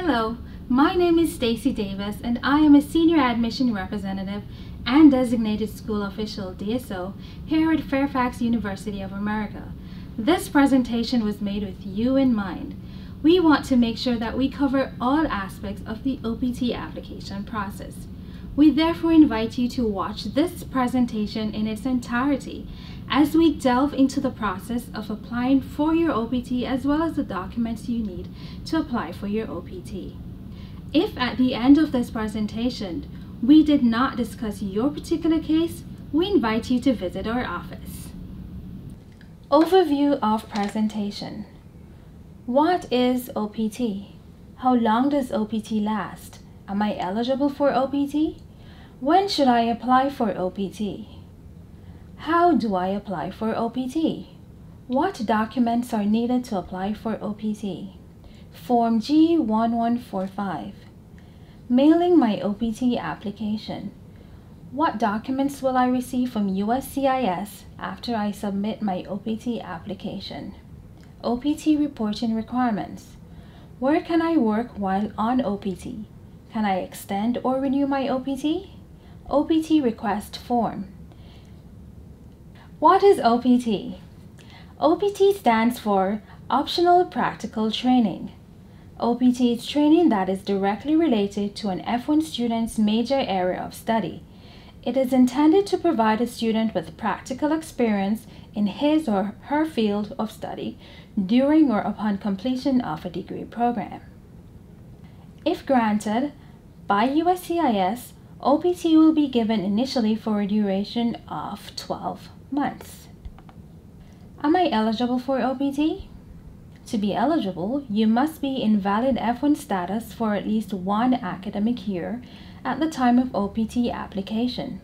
Hello, my name is Stacy Davis and I am a Senior Admission Representative and Designated School Official DSO here at Fairfax University of America. This presentation was made with you in mind. We want to make sure that we cover all aspects of the OPT application process. We therefore invite you to watch this presentation in its entirety as we delve into the process of applying for your OPT as well as the documents you need to apply for your OPT. If at the end of this presentation we did not discuss your particular case, we invite you to visit our office. Overview of presentation. What is OPT? How long does OPT last? Am I eligible for OPT? When should I apply for OPT? How do I apply for OPT? What documents are needed to apply for OPT? Form G1145. Mailing my OPT application. What documents will I receive from USCIS after I submit my OPT application? OPT reporting requirements. Where can I work while on OPT? Can I extend or renew my OPT? OPT request form. What is OPT? OPT stands for Optional Practical Training. OPT is training that is directly related to an F1 student's major area of study. It is intended to provide a student with practical experience in his or her field of study during or upon completion of a degree program. If granted by USCIS, OPT will be given initially for a duration of 12 months. Am I eligible for OPT? To be eligible, you must be in valid F1 status for at least one academic year at the time of OPT application.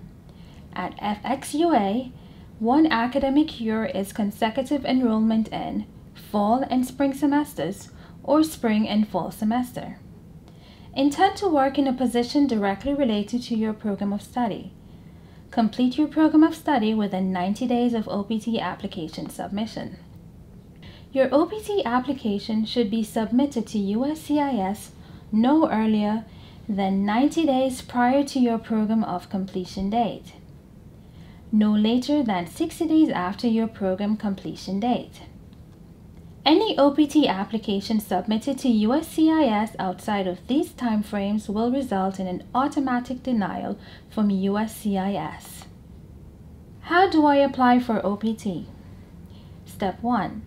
At FXUA, one academic year is consecutive enrollment in fall and spring semesters or spring and fall semester. Intend to work in a position directly related to your program of study. Complete your program of study within 90 days of OPT application submission. Your OPT application should be submitted to USCIS no earlier than 90 days prior to your program of completion date. No later than 60 days after your program completion date. Any OPT application submitted to USCIS outside of these timeframes will result in an automatic denial from USCIS. How do I apply for OPT? Step 1.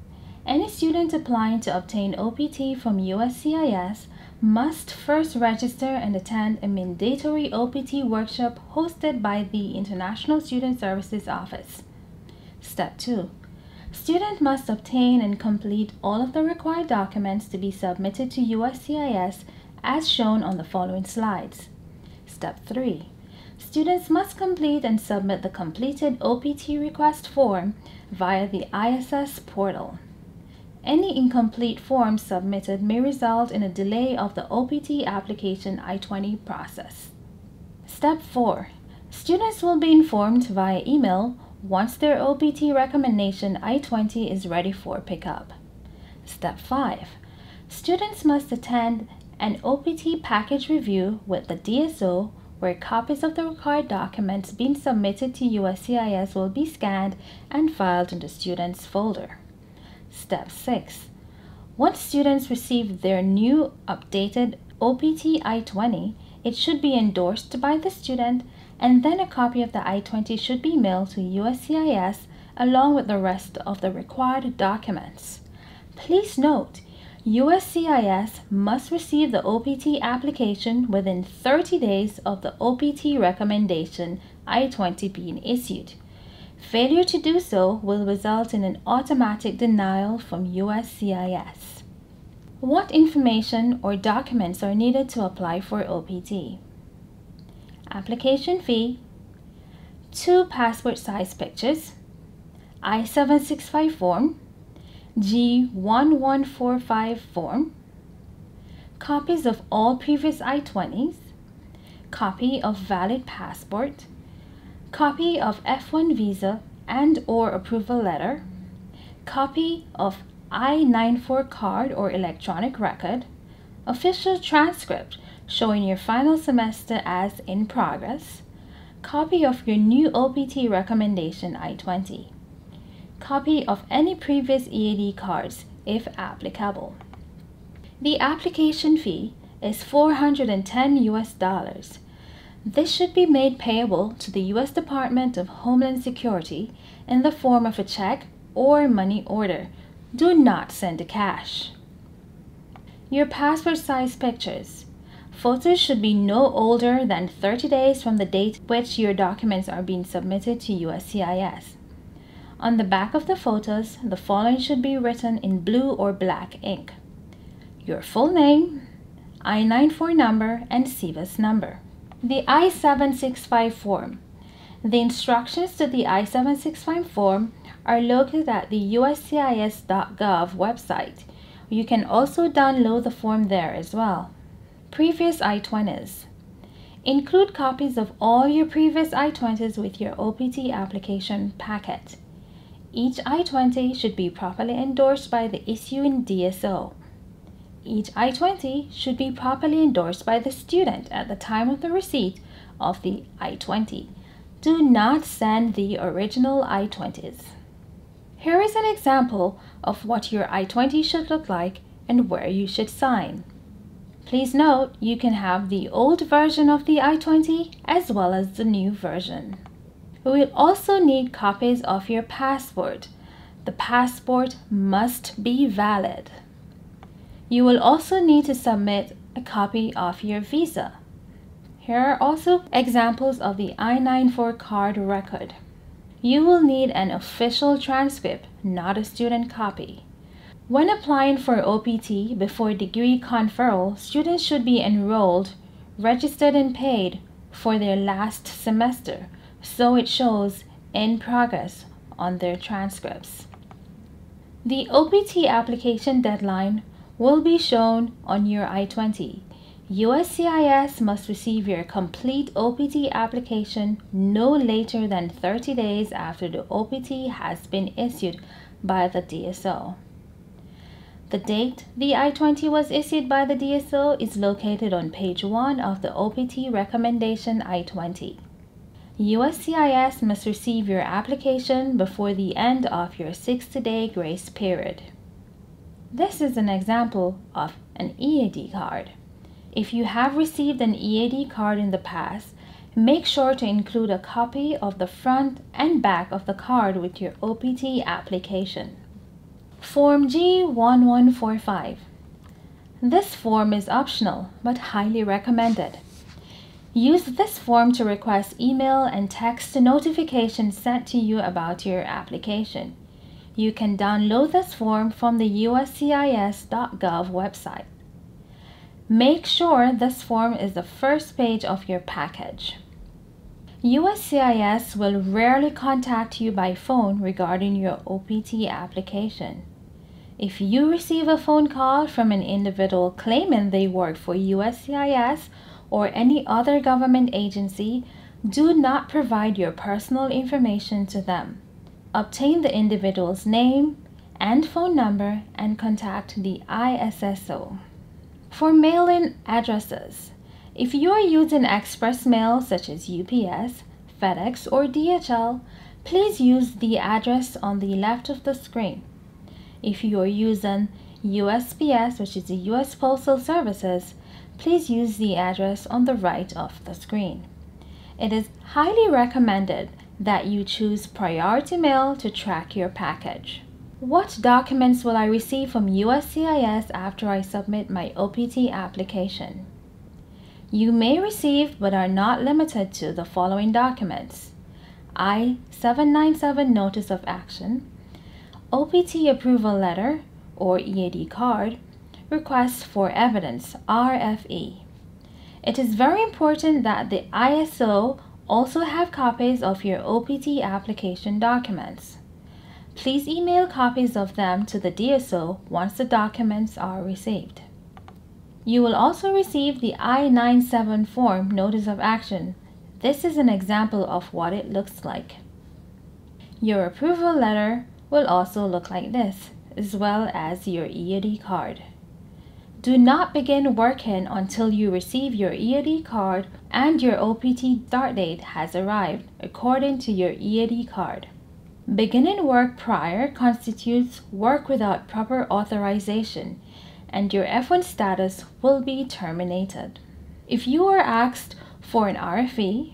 Any student applying to obtain OPT from USCIS must first register and attend a mandatory OPT workshop hosted by the International Student Services Office. Step 2. Student must obtain and complete all of the required documents to be submitted to USCIS as shown on the following slides. Step 3. Students must complete and submit the completed OPT request form via the ISS portal. Any incomplete form submitted may result in a delay of the OPT application I-20 process. Step 4. Students will be informed via email once their OPT recommendation I-20 is ready for pickup. Step 5. Students must attend an OPT package review with the DSO where copies of the required documents being submitted to USCIS will be scanned and filed in the student's folder. Step 6. Once students receive their new updated OPT I-20, it should be endorsed by the student and then a copy of the I-20 should be mailed to USCIS along with the rest of the required documents. Please note, USCIS must receive the OPT application within 30 days of the OPT recommendation I-20 being issued. Failure to do so will result in an automatic denial from USCIS. What information or documents are needed to apply for OPT? Application fee, two passport size pictures, I-765 form, G1145 form, copies of all previous I-20s, copy of valid passport, copy of F1 visa and or approval letter, copy of I-94 card or electronic record, official transcript showing your final semester as in progress, copy of your new OPT recommendation I-20, copy of any previous EAD cards if applicable. The application fee is 410 US dollars. This should be made payable to the US Department of Homeland Security in the form of a check or money order. Do not send a cash. Your passport size pictures. Photos should be no older than 30 days from the date which your documents are being submitted to USCIS. On the back of the photos, the following should be written in blue or black ink. Your full name, I-94 number, and SEVIS number. The I-765 form. The instructions to the I-765 form are located at the uscis.gov website. You can also download the form there as well. Previous I-20s. Include copies of all your previous I-20s with your OPT application packet. Each I-20 should be properly endorsed by the issuing DSO. Each I-20 should be properly endorsed by the student at the time of the receipt of the I-20. Do not send the original I-20s. Here is an example of what your I-20 should look like and where you should sign. Please note you can have the old version of the I-20 as well as the new version. We will also need copies of your passport. The passport must be valid. You will also need to submit a copy of your visa. Here are also examples of the I-94 card record. You will need an official transcript, not a student copy. When applying for OPT before degree conferral, students should be enrolled, registered and paid for their last semester, so it shows in progress on their transcripts. The OPT application deadline will be shown on your I-20. USCIS must receive your complete OPT application no later than 30 days after the OPT has been issued by the DSO. The date the I-20 was issued by the DSO is located on page 1 of the OPT Recommendation I-20. USCIS must receive your application before the end of your 60-day grace period. This is an example of an EAD card. If you have received an EAD card in the past, make sure to include a copy of the front and back of the card with your OPT application. Form G1145. This form is optional but highly recommended. Use this form to request email and text notifications sent to you about your application. You can download this form from the uscis.gov website. Make sure this form is the first page of your package. USCIS will rarely contact you by phone regarding your OPT application. If you receive a phone call from an individual claiming they work for USCIS or any other government agency, do not provide your personal information to them. Obtain the individual's name and phone number and contact the ISSO. For mailing addresses, if you are using express mail such as UPS, FedEx, or DHL, please use the address on the left of the screen. If you are using USPS, which is the US Postal Services, please use the address on the right of the screen. It is highly recommended that you choose priority mail to track your package. What documents will I receive from USCIS after I submit my OPT application? You may receive but are not limited to the following documents. I-797 Notice of Action, OPT Approval Letter or EAD card, Request for Evidence RFE. It is very important that the ISO also have copies of your OPT application documents. Please email copies of them to the DSO once the documents are received. You will also receive the I-97 form Notice of Action. This is an example of what it looks like. Your approval letter will also look like this, as well as your EAD card. Do not begin working until you receive your EAD card and your OPT start date has arrived according to your EAD card. Beginning work prior constitutes work without proper authorization and your F1 status will be terminated. If you are asked for an RFE,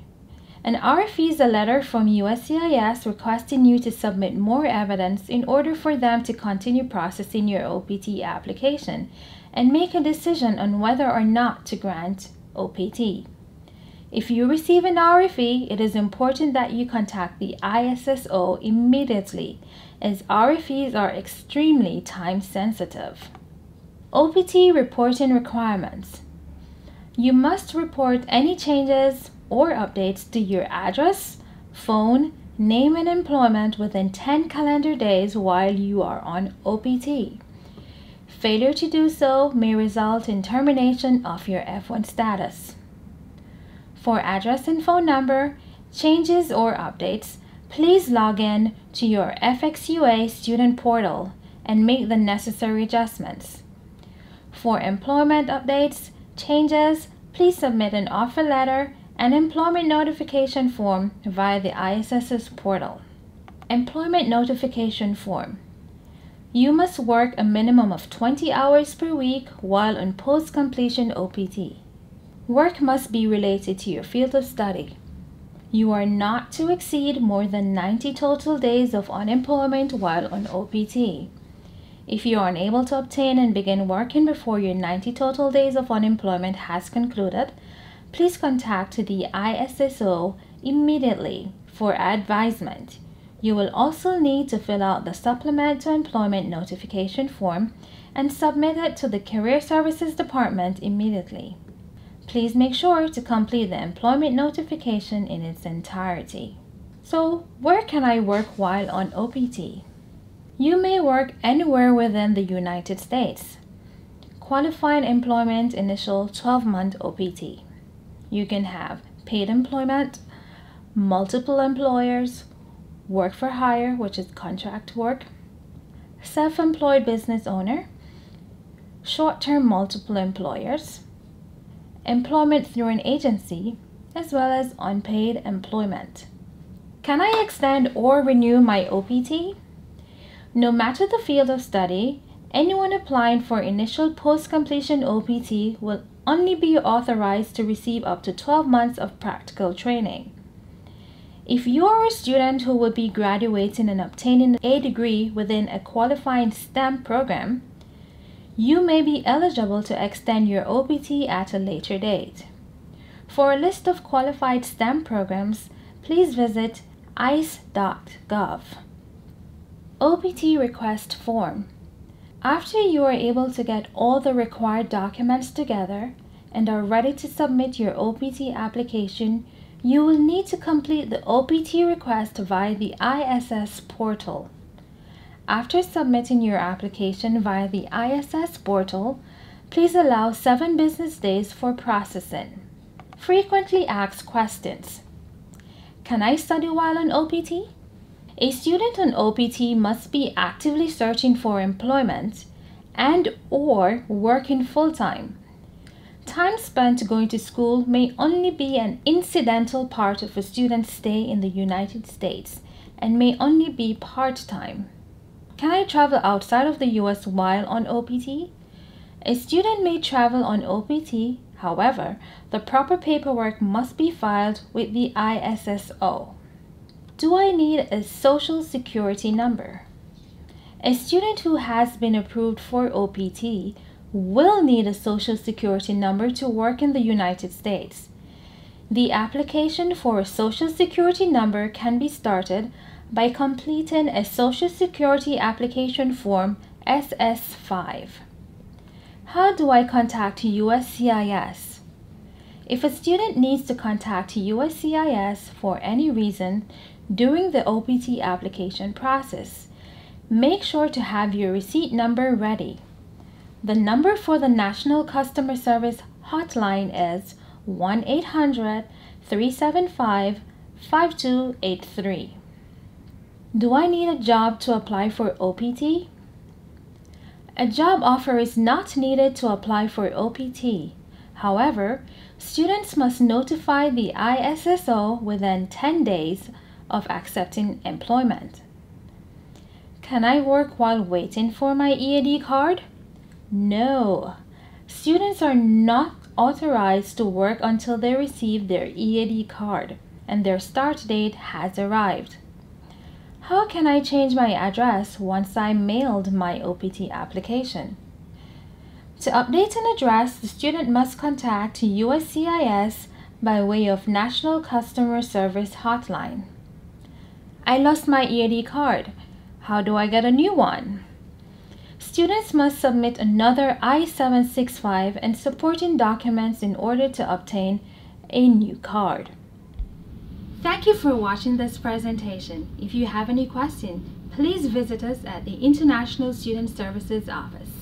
an RFE is a letter from USCIS requesting you to submit more evidence in order for them to continue processing your OPT application and make a decision on whether or not to grant OPT. If you receive an RFE, it is important that you contact the ISSO immediately as RFEs are extremely time sensitive. OPT reporting requirements. You must report any changes or updates to your address, phone, name, and employment within 10 calendar days while you are on OPT. Failure to do so may result in termination of your F1 status. For address and phone number, changes or updates, please log in to your FXUA student portal and make the necessary adjustments. For employment updates, changes, please submit an offer letter and employment notification form via the ISS's portal. Employment notification form. You must work a minimum of 20 hours per week while on post completion OPT. Work must be related to your field of study. You are not to exceed more than 90 total days of unemployment while on OPT. If you are unable to obtain and begin working before your 90 total days of unemployment has concluded, please contact the ISSO immediately for advisement. You will also need to fill out the Supplement to Employment Notification form and submit it to the Career Services Department immediately. Please make sure to complete the employment notification in its entirety. So, where can I work while on OPT? You may work anywhere within the United States. Qualifying employment initial 12 month OPT. You can have paid employment, multiple employers, work for hire, which is contract work, self employed business owner, short term multiple employers, employment through an agency, as well as unpaid employment. Can I extend or renew my OPT? No matter the field of study, anyone applying for initial post completion OPT will only be authorized to receive up to 12 months of practical training. If you are a student who will be graduating and obtaining a degree within a qualifying STEM program, you may be eligible to extend your OPT at a later date. For a list of qualified STEM programs, please visit ice.gov. OPT Request Form After you are able to get all the required documents together and are ready to submit your OPT application, you will need to complete the OPT request via the ISS portal. After submitting your application via the ISS portal, please allow 7 business days for processing. Frequently asked questions. Can I study while on OPT? A student on OPT must be actively searching for employment and or working full-time Time spent going to school may only be an incidental part of a student's stay in the United States and may only be part time. Can I travel outside of the US while on OPT? A student may travel on OPT, however, the proper paperwork must be filed with the ISSO. Do I need a social security number? A student who has been approved for OPT will need a social security number to work in the United States. The application for a social security number can be started by completing a social security application form SS5. How do I contact USCIS? If a student needs to contact USCIS for any reason during the OPT application process, make sure to have your receipt number ready. The number for the National Customer Service hotline is 1 800 375 5283. Do I need a job to apply for OPT? A job offer is not needed to apply for OPT. However, students must notify the ISSO within 10 days of accepting employment. Can I work while waiting for my EAD card? No. Students are not authorized to work until they receive their EAD card and their start date has arrived. How can I change my address once I mailed my OPT application? To update an address, the student must contact USCIS by way of National Customer Service Hotline. I lost my EAD card. How do I get a new one? Students must submit another I-765 and supporting documents in order to obtain a new card. Thank you for watching this presentation. If you have any questions, please visit us at the International Student Services Office.